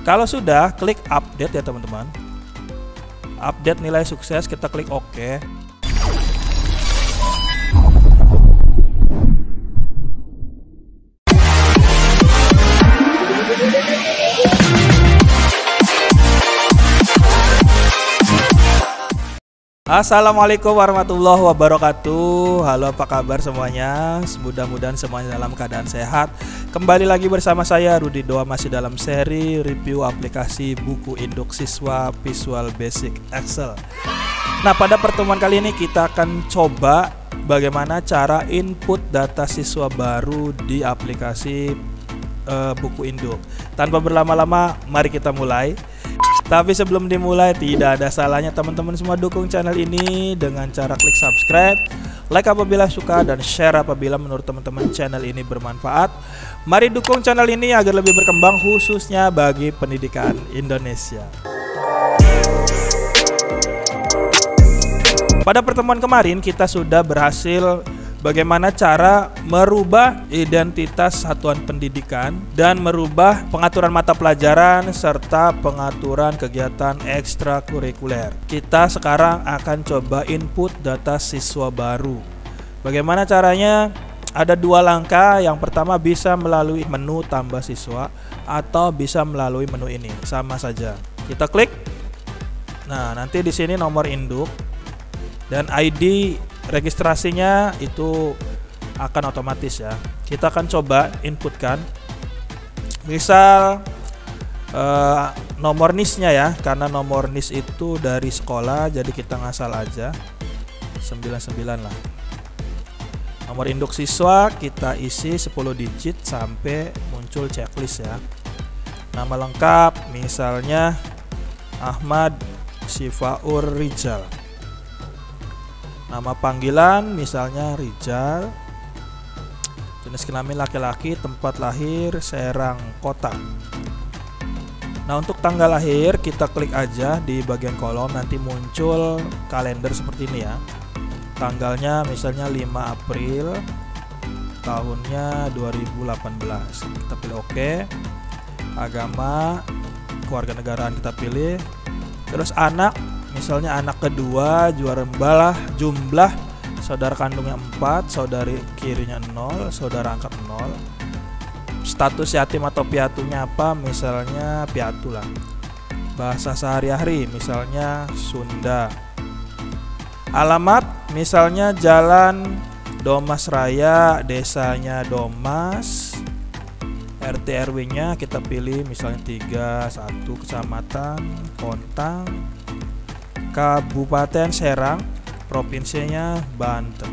Kalau sudah, klik update ya teman-teman. Update nilai sukses, kita klik OK. Assalamualaikum warahmatullahi wabarakatuh. Halo apa kabar semuanya? Mudah-mudahan semuanya dalam keadaan sehat. Kembali lagi bersama saya Rudi Doa Masih dalam seri review aplikasi buku induk siswa Visual Basic Excel. Nah pada pertemuan kali ini kita akan coba Bagaimana cara input data siswa baru di aplikasi uh, buku induk. Tanpa berlama-lama mari kita mulai tapi sebelum dimulai tidak ada salahnya teman-teman semua dukung channel ini dengan cara klik subscribe, like apabila suka dan share apabila menurut teman-teman channel ini bermanfaat. Mari dukung channel ini agar lebih berkembang khususnya bagi pendidikan Indonesia. Pada pertemuan kemarin kita sudah berhasil bagaimana cara merubah identitas satuan pendidikan dan merubah pengaturan mata pelajaran serta pengaturan kegiatan ekstrakurikuler. Kita sekarang akan coba input data siswa baru. Bagaimana caranya? Ada dua langkah. Yang pertama bisa melalui menu tambah siswa atau bisa melalui menu ini. Sama saja. Kita klik. Nah, nanti di sini nomor induk dan ID registrasinya itu akan otomatis ya. Kita akan coba inputkan. Misal uh, nomor nisnya ya karena nomor nis itu dari sekolah jadi kita ngasal aja. 99 lah. Nomor induk siswa kita isi 10 digit sampai muncul checklist ya. Nama lengkap misalnya Ahmad Sifaur Rizal Nama panggilan misalnya Rijal. Jenis kelamin laki-laki, tempat lahir Serang Kota. Nah, untuk tanggal lahir kita klik aja di bagian kolom nanti muncul kalender seperti ini ya. Tanggalnya misalnya 5 April tahunnya 2018. Kita pilih oke. Agama keluarga negaraan kita pilih. Terus anak misalnya anak kedua juara balah jumlah saudara kandungnya 4 saudari kirinya 0 saudara angkat 0 status yatim atau piatunya apa? Misalnya piatu lah. Bahasa sehari-hari misalnya Sunda. Alamat misalnya jalan Domas Raya desanya Domas. RT RW nya kita pilih misalnya 3 1 kecamatan Kontang Kabupaten Serang, provinsinya Banten.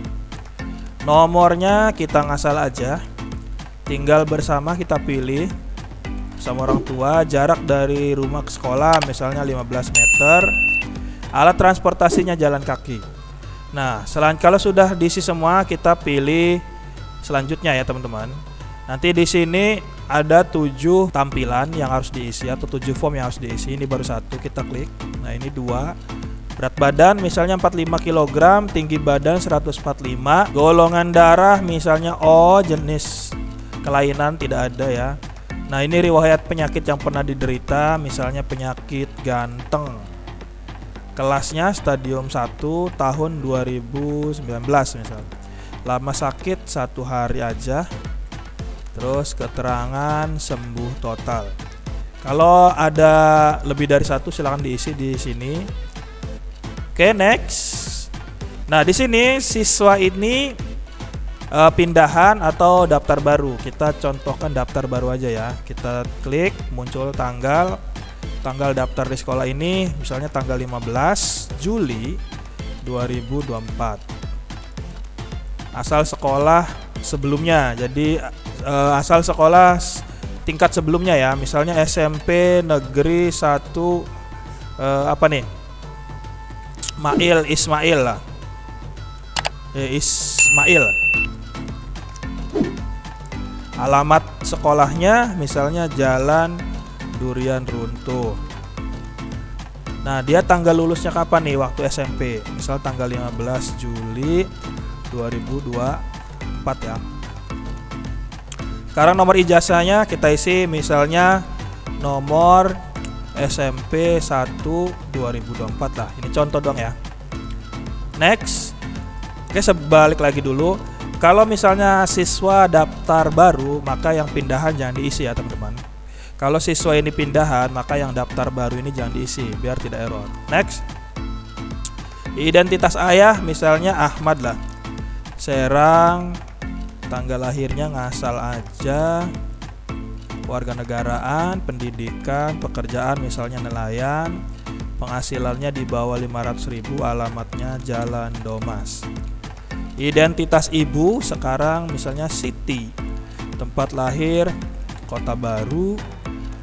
Nomornya kita ngasal aja. Tinggal bersama kita pilih sama orang tua, jarak dari rumah ke sekolah misalnya 15 meter. Alat transportasinya jalan kaki. Nah, selain kalau sudah diisi semua, kita pilih selanjutnya ya, teman-teman. Nanti di sini ada tujuh tampilan yang harus diisi atau tujuh form yang harus diisi. Ini baru satu, kita klik. Nah, ini dua, Berat badan misalnya 45 kg, tinggi badan 145, golongan darah misalnya O, jenis kelainan tidak ada ya. Nah, ini riwayat penyakit yang pernah diderita, misalnya penyakit ganteng. Kelasnya stadium 1 tahun 2019 misalnya. Lama sakit satu hari aja. Terus keterangan sembuh total. Kalau ada lebih dari satu silahkan diisi di sini. Oke, okay, next. Nah, di sini siswa ini uh, pindahan atau daftar baru. Kita contohkan daftar baru aja ya. Kita klik muncul tanggal tanggal daftar di sekolah ini misalnya tanggal 15 Juli 2024. Asal sekolah sebelumnya. Jadi uh, asal sekolah tingkat sebelumnya ya. Misalnya SMP Negeri 1 uh, apa nih? Ismail Ismail eh, Ismail. Alamat sekolahnya misalnya Jalan Durian Runtuh. Nah dia tanggal lulusnya kapan nih waktu SMP Misal tanggal 15 Juli 2024 ya. Sekarang nomor ijazahnya kita isi misalnya nomor SMP 1 2024 lah. Ini contoh dong ya. Next. Oke, sebalik lagi dulu. Kalau misalnya siswa daftar baru, maka yang pindahan jangan diisi ya, teman-teman. Kalau siswa ini pindahan, maka yang daftar baru ini jangan diisi biar tidak error. Next. Identitas ayah misalnya Ahmad lah. Serang tanggal lahirnya ngasal aja warga negaraan, pendidikan, pekerjaan misalnya nelayan, penghasilannya di bawah 500.000, alamatnya Jalan Domas. Identitas ibu sekarang misalnya Siti, tempat lahir Kota Baru,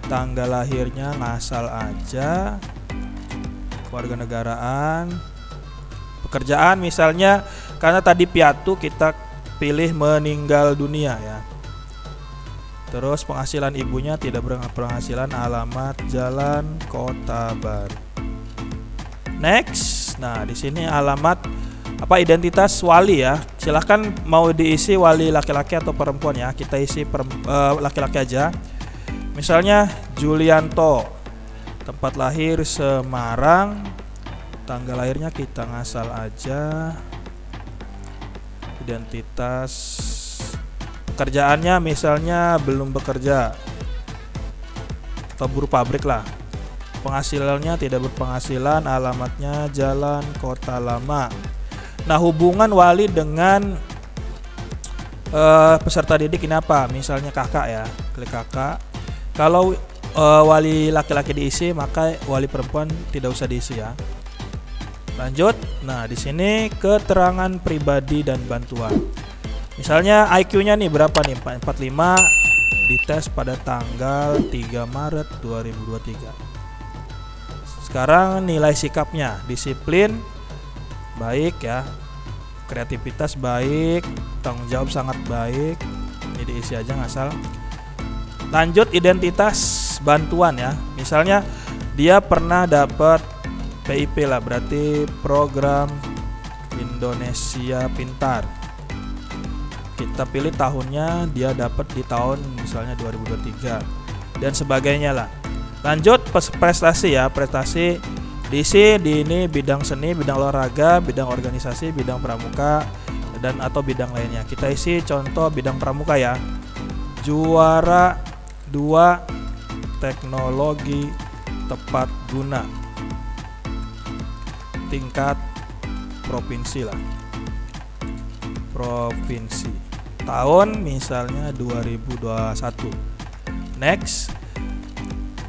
tanggal lahirnya ngasal aja, warga negaraan, pekerjaan misalnya karena tadi piatu kita pilih meninggal dunia ya Terus penghasilan ibunya tidak berpenghasilan alamat Jalan Kota Baru. Next, nah di sini alamat apa identitas wali ya. Silahkan mau diisi wali laki-laki atau perempuan ya. Kita isi eh, laki-laki uh, aja. Misalnya Julianto, tempat lahir Semarang, tanggal lahirnya kita ngasal aja. Identitas Pekerjaannya misalnya belum bekerja buruh pabrik lah. Penghasilannya tidak berpenghasilan, alamatnya Jalan Kota Lama. Nah, hubungan wali dengan uh, peserta didik ini apa? Misalnya kakak ya, klik kakak. Kalau uh, wali laki-laki diisi, maka wali perempuan tidak usah diisi ya. Lanjut. Nah, di sini keterangan pribadi dan bantuan. Misalnya IQ-nya nih berapa nih? 45 dites pada tanggal 3 Maret 2023. Sekarang nilai sikapnya, disiplin baik ya. Kreativitas baik, tanggung jawab sangat baik. Ini diisi aja ngasal. Lanjut identitas bantuan ya. Misalnya dia pernah dapat PIP lah, berarti program Indonesia Pintar kita pilih tahunnya dia dapat di tahun misalnya 2023 dan sebagainya lah. Lanjut prestasi ya prestasi diisi di ini bidang seni bidang olahraga bidang organisasi bidang pramuka dan atau bidang lainnya. Kita isi contoh bidang pramuka ya. Juara dua teknologi tepat guna. Tingkat provinsi lah. Provinsi tahun misalnya 2021 next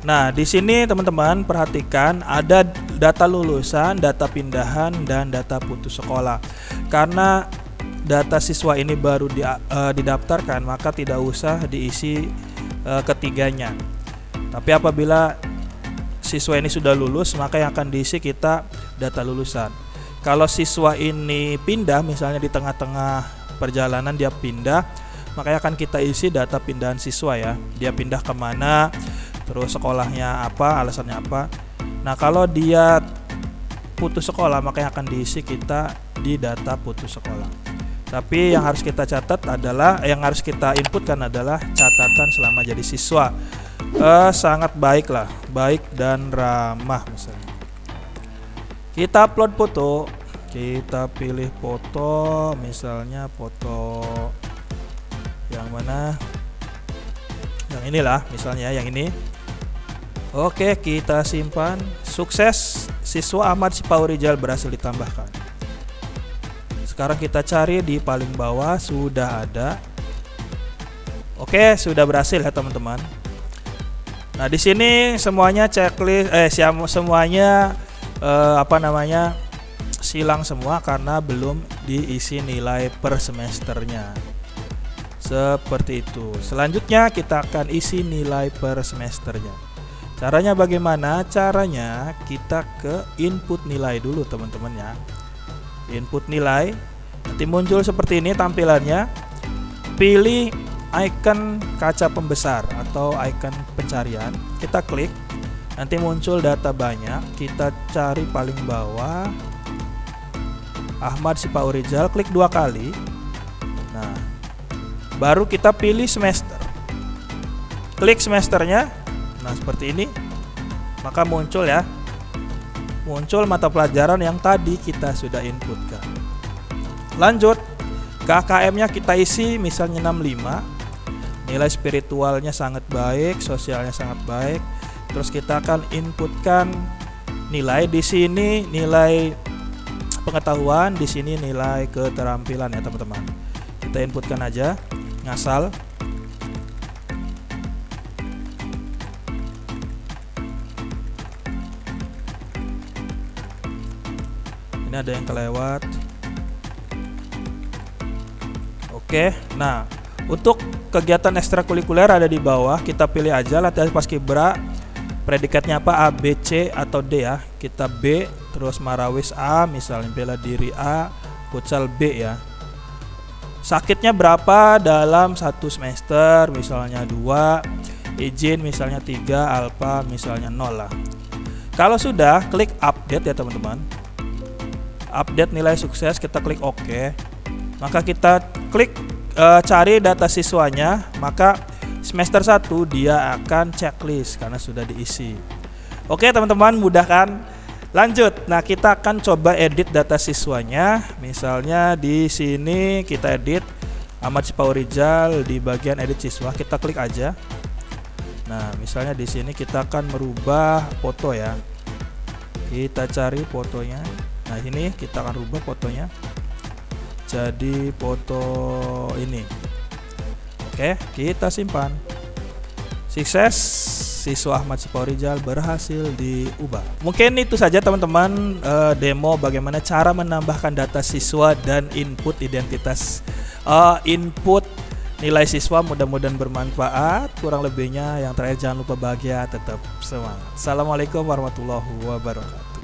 Nah, di sini teman-teman perhatikan ada data lulusan, data pindahan dan data putus sekolah. Karena data siswa ini baru di, uh, didaftarkan, maka tidak usah diisi uh, ketiganya. Tapi apabila siswa ini sudah lulus, maka yang akan diisi kita data lulusan. Kalau siswa ini pindah misalnya di tengah-tengah perjalanan dia pindah, makanya akan kita isi data pindahan siswa ya. Dia pindah ke mana, terus sekolahnya apa, alasannya apa. Nah kalau dia putus sekolah, makanya akan diisi kita di data putus sekolah. Tapi yang harus kita catat adalah, yang harus kita inputkan adalah catatan selama jadi siswa. Eh, sangat baik lah, baik dan ramah misalnya. Kita upload foto, kita pilih foto, misalnya foto yang mana? Yang inilah, misalnya yang ini. Oke, kita simpan. Sukses, siswa Ahmad Sipaurijal berhasil ditambahkan. Sekarang kita cari di paling bawah sudah ada. Oke, sudah berhasil ya teman-teman. Nah, di sini semuanya checklist eh semuanya eh, apa namanya silang semua karena belum diisi nilai per semesternya. Seperti itu. Selanjutnya kita akan isi nilai per semesternya. Caranya bagaimana? Caranya kita ke input nilai dulu teman-teman ya. Input nilai nanti muncul seperti ini tampilannya. Pilih icon kaca pembesar atau icon pencarian. Kita klik nanti muncul data banyak kita cari paling bawah Ahmad Sipau Rizal klik dua kali nah baru kita pilih semester klik semesternya Nah, seperti ini. Maka muncul ya. Muncul mata pelajaran yang tadi kita sudah inputkan. Lanjut. KKM-nya kita isi misalnya 65. Nilai spiritualnya sangat baik, sosialnya sangat baik. Terus kita akan inputkan nilai di sini nilai pengetahuan, di sini nilai keterampilan ya, teman-teman. Kita inputkan aja. Ngasal. Ini ada yang kelewat. Oke nah untuk kegiatan ekstrakurikuler ada di bawah. Kita pilih aja latihan paskibra predikatnya apa? A B C atau D ya? Kita B terus marawis A misalnya bela diri A futsal B ya. Sakitnya berapa dalam satu semester? Misalnya dua izin misalnya tiga alfa misalnya nol lah. Kalau sudah klik update ya teman-teman. Update nilai sukses kita klik OK maka kita klik uh, cari data siswanya maka semester 1 dia akan checklist karena sudah diisi. Oke teman-teman mudah kan? Lanjut. Nah kita akan coba edit data siswanya. Misalnya di sini kita edit Ahmad Rizal di bagian edit siswa. Kita klik aja. Nah misalnya di sini kita akan merubah foto ya. Kita cari fotonya. Nah ini kita akan rubah fotonya. Jadi foto ini Oke, kita simpan. Sukses siswa Ahmad Siporijal berhasil diubah. Mungkin itu saja teman-teman uh, demo bagaimana cara menambahkan data siswa dan input identitas uh, input nilai siswa mudah-mudahan bermanfaat. Kurang lebihnya yang terakhir jangan lupa bahagia, tetap semangat. Assalamualaikum warahmatullahi wabarakatuh.